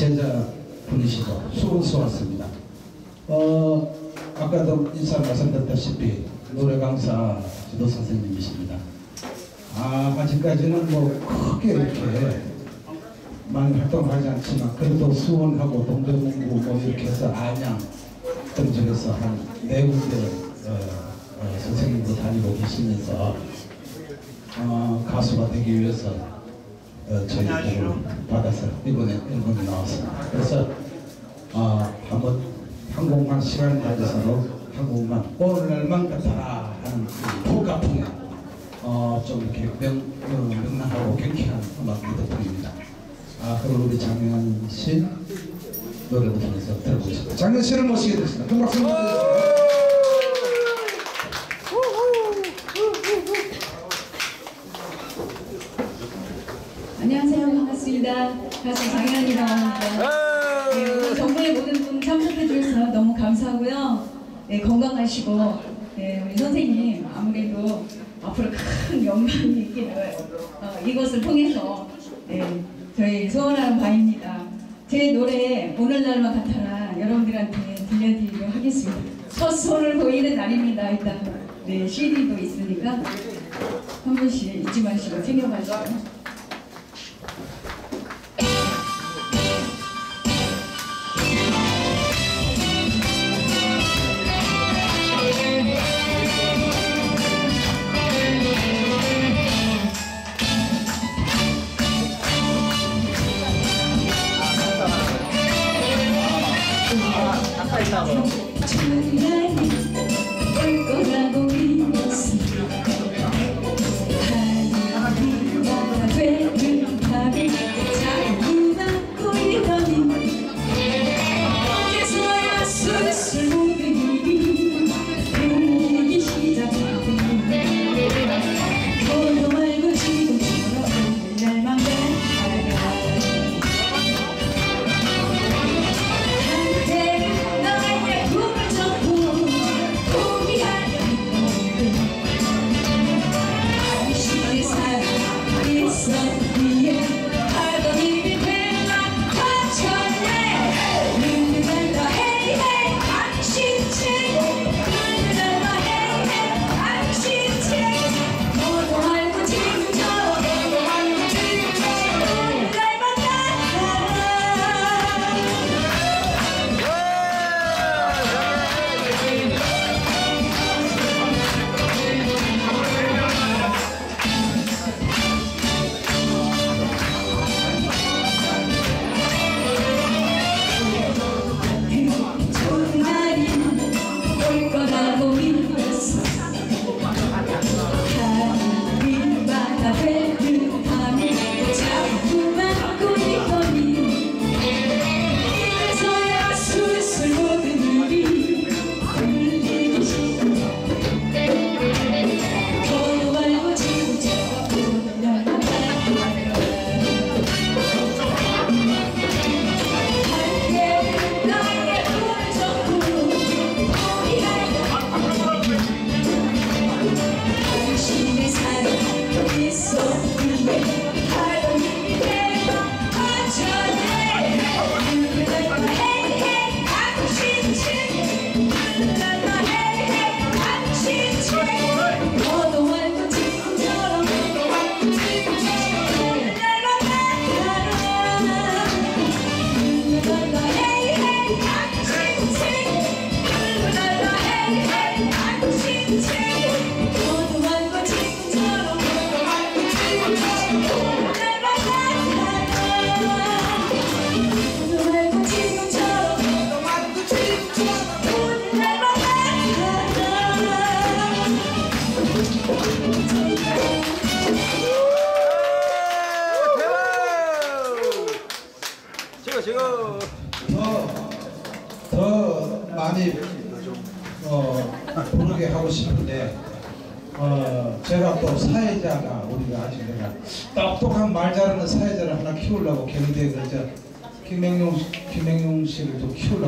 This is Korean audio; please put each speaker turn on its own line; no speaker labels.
제자분이시고 수고스왔습니다. 어, 아까도 인사 말씀드렸다시피 노래 강사 지도 선생님이십니다. 아, 아직까지는 뭐 크게 이렇게 많이 활동하지 않지만 그래도 수원하고 동대문구 뭐 이렇게 해서 안양 등지에서 한 네 군데 어, 어, 선생님도 다니고 계시면서 어, 가수가 되기 위해서 어, 저희 받아서 이번에 앨범이 나왔습니다. 그래서 어, 한번 한 곡만 시간을 가져서 한 곡만 오늘날만 같아라 하는 그 가풍에 어, 좀 이렇게 명, 어, 명랑하고 경쾌한 음악 부탁드립니다. 아, 그럼 우리 장현 씨 노래도 통해서 들어보겠습니다. 장현 씨를 모시게 됐습니다. 큰 박수 부탁드립니다.
안녕하세요. 반갑습니다. 가수 장현이라고 합니다. 네, 오늘 정부의 모든 분 참석해 주셔서 너무 감사하고요. 네, 건강하시고 네, 우리 선생님 아무래도 앞으로 큰 영광이 있기를 어, 이것을 통해서 네, 저희 소원하는 바입니다. 제 노래 오늘날만 같아라 여러분들한테 들려드리도록 하겠습니다. 첫 손을 보이는 날입니다. 일단 네, CD도 있으니까 한 분씩 잊지 마시고 챙겨가시고 春来올 거라 당신의 사랑 있었기에
지금 지금
더, 더 많이 어, 부르게 하고 싶은데 어, 제가 또 사회자가 우리가 아직 내가 똑똑한 말 잘하는 사회자를 하나 키우려고 경희대 그저 김명용 김명용 씨를 좀 키우려고